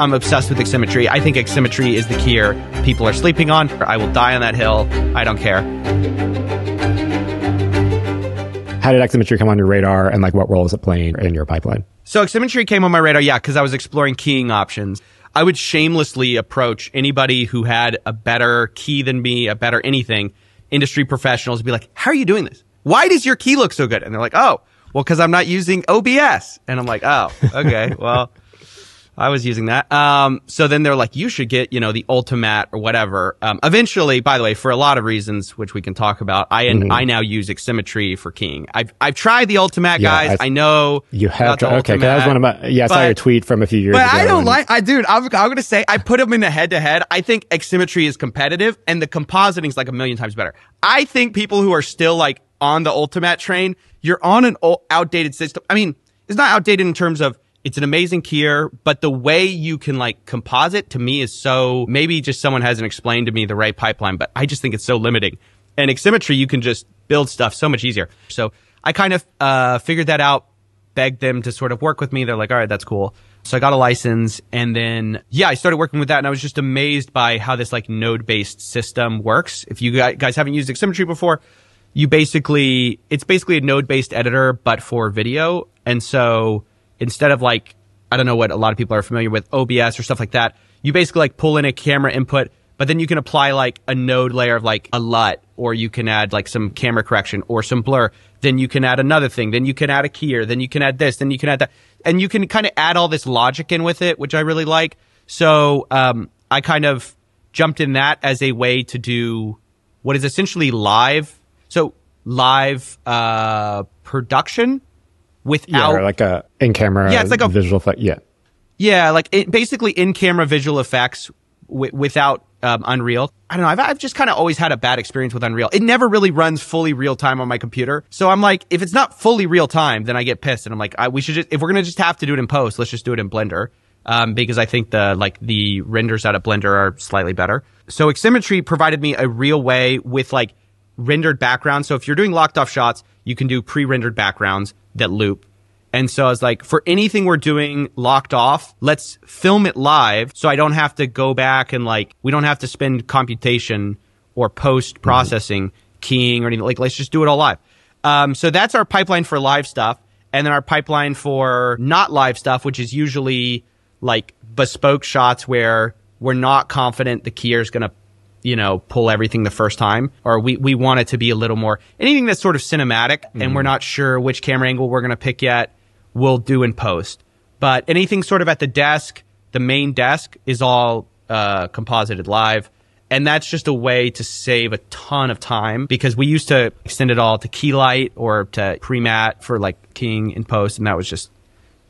I'm obsessed with Aximmetry. I think Aximmetry is the keyer people are sleeping on. I will die on that hill. I don't care. How did Aximmetry come on your radar and like what role is it playing in your pipeline? So Aximmetry came on my radar, yeah, because I was exploring keying options. I would shamelessly approach anybody who had a better key than me, a better anything, industry professionals, and be like, how are you doing this? Why does your key look so good? And they're like, oh, well, because I'm not using OBS. And I'm like, oh, okay, well, I was using that. Um, so then they're like, you should get, you know, the Ultimatte or whatever. Um, eventually, by the way, for a lot of reasons, which we can talk about, I, mm-hmm. I now use Aximmetry for keying. I've, I've tried the Ultimatte, yeah, guys. I, I, know. You have to, okay. Cause that was one of my, yeah, I but, saw your tweet from a few years but ago. But I don't and, like, I, dude, I'm, I'm going to say, I put them in the head to head. I think Aximmetry is competitive and the compositing is like a million times better. I think people who are still like on the Ultimatte train, you're on an outdated system. I mean, it's not outdated in terms of, it's an amazing keyer, but the way you can like composite to me is so, maybe just someone hasn't explained to me the right pipeline, but I just think it's so limiting. And Aximmetry, you can just build stuff so much easier. So I kind of, uh, figured that out, begged them to sort of work with me. They're like, all right, that's cool. So I got a license and then, yeah, I started working with that and I was just amazed by how this like node based system works. If you guys haven't used Aximmetry before, you basically, it's basically a node based editor, but for video. And so instead of like, I don't know what a lot of people are familiar with, OBS or stuff like that, you basically like pull in a camera input, but then you can apply like a node layer of like a LUT, or you can add like some camera correction or some blur. Then you can add another thing. Then you can add a keyer. Then you can add this. Then you can add that. And you can kind of add all this logic in with it, which I really like. So, um, I kind of jumped in that as a way to do what is essentially live. So live, uh, production without yeah, like a in camera yeah, it's like a visual effect. Yeah, yeah, like it, basically in camera visual effects w- without um, Unreal. I don't know. I've, I've just kind of always had a bad experience with Unreal. It never really runs fully real time on my computer. So I'm like, if it's not fully real time, then I get pissed and I'm like, I, we should just, if we're going to just have to do it in post, let's just do it in Blender. Um, because I think the, like the renders out of Blender are slightly better. So Aximmetry provided me a real way with like rendered backgrounds. So if you're doing locked off shots, you can do pre-rendered backgrounds that loop. And so I was like, for anything we're doing locked off, let's film it live so I don't have to go back and like, we don't have to spend computation or post processing mm-hmm. keying or anything. Like, let's just do it all live. Um, so that's our pipeline for live stuff. And then our pipeline for not live stuff, which is usually like bespoke shots where we're not confident the keyer is going to you know, pull everything the first time, or we, we want it to be a little more anything that's sort of cinematic mm-hmm. and we're not sure which camera angle we're going to pick yet, we'll do in post. But anything sort of at the desk, the main desk is all, uh, composited live. And that's just a way to save a ton of time because we used to extend it all to Keylight or to Primatte for like keying in post. And that was just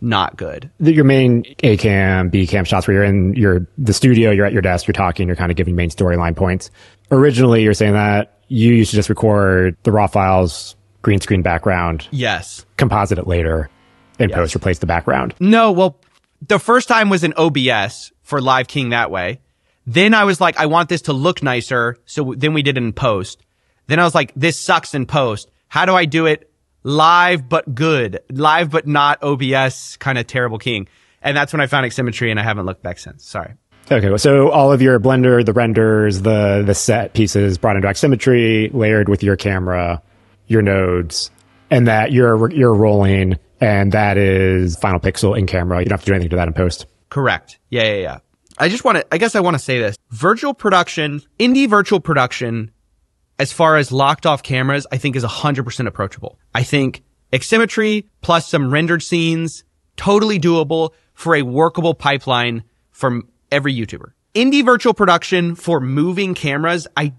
not good. Your main A cam, B cam shots where you're in your the studio, you're at your desk, you're talking, you're kind of giving main storyline points. Originally, you're saying that you used to just record the raw files, green screen background. Yes. Composite it later, in yes. post replace the background. No, well, the first time was in OBS for live keying that way. Then I was like, I want this to look nicer. So then we did it in post. Then I was like, this sucks in post. How do I do it live but good, live but not OBS kind of terrible keying. And that's when I found Aximmetry and I haven't looked back since. Sorry. Okay, so all of your Blender, the renders, the the set pieces brought into Aximmetry, layered with your camera, your nodes, and that you're you're rolling, and that is Final Pixel in camera. You don't have to do anything to that in post. Correct. Yeah, yeah, yeah. I just want to. I guess I want to say this: virtual production, indie virtual production as far as locked off cameras, I think is 100% approachable. I think Aximmetry plus some rendered scenes, totally doable for a workable pipeline from every YouTuber. Indie virtual production for moving cameras, I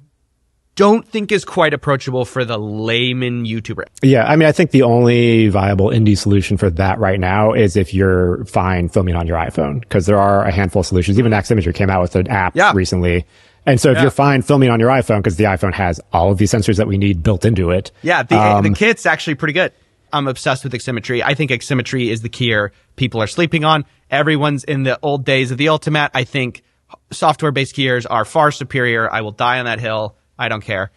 don't think is quite approachable for the layman YouTuber. Yeah, I mean, I think the only viable indie solution for that right now is if you're fine filming on your iPhone, because there are a handful of solutions. Even Aximmetry came out with an app yeah. recently and so if yeah. you're fine filming on your iPhone, because the iPhone has all of these sensors that we need built into it. Yeah, the, um, the kit's actually pretty good. I'm obsessed with Aximmetry. I think Aximmetry is the keyer people are sleeping on. Everyone's in the old days of the Ultimatte. I think software based keyers are far superior. I will die on that hill. I don't care.